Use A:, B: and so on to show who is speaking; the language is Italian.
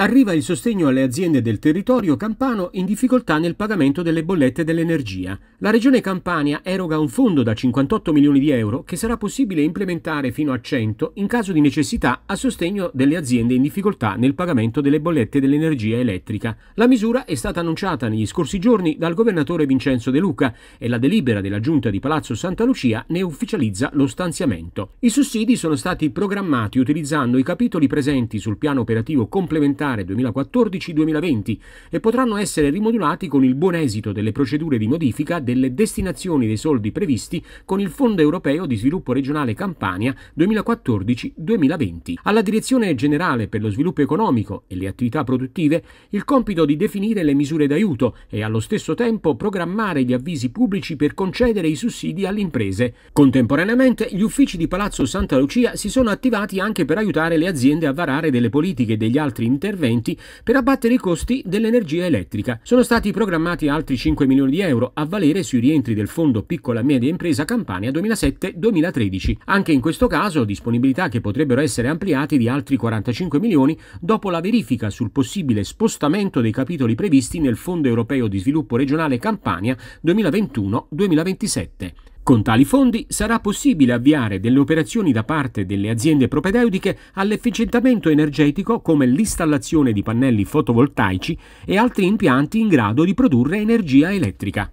A: Arriva il sostegno alle aziende del territorio campano in difficoltà nel pagamento delle bollette dell'energia. La Regione Campania eroga un fondo da 58 milioni di euro che sarà possibile implementare fino a 100 in caso di necessità a sostegno delle aziende in difficoltà nel pagamento delle bollette dell'energia elettrica. La misura è stata annunciata negli scorsi giorni dal governatore Vincenzo De Luca e la delibera della Giunta di Palazzo Santa Lucia ne ufficializza lo stanziamento. I sussidi sono stati programmati utilizzando i capitoli presenti sul piano operativo complementare finanziarie 2014-2020 e potranno essere rimodulati con il buon esito delle procedure di modifica delle destinazioni dei soldi previsti con il Fondo europeo di sviluppo regionale Campania 2014-2020. Alla Direzione Generale per lo Sviluppo Economico e le attività produttive il compito di definire le misure d'aiuto e allo stesso tempo programmare gli avvisi pubblici per concedere i sussidi alle imprese. Contemporaneamente gli uffici di Palazzo Santa Lucia si sono attivati anche per aiutare le aziende a varare delle politiche e degli altri interventi interventi per abbattere i costi dell'energia elettrica. Sono stati programmati altri 5 milioni di euro a valere sui rientri del Fondo Piccola e Media Impresa Campania 2007-2013. Anche in questo caso disponibilità che potrebbero essere ampliati di altri 45 milioni dopo la verifica sul possibile spostamento dei capitoli previsti nel Fondo Europeo di Sviluppo Regionale Campania 2021-2027. Con tali fondi sarà possibile avviare delle operazioni da parte delle aziende propedeutiche all'efficientamento energetico come l'installazione di pannelli fotovoltaici e altri impianti in grado di produrre energia elettrica.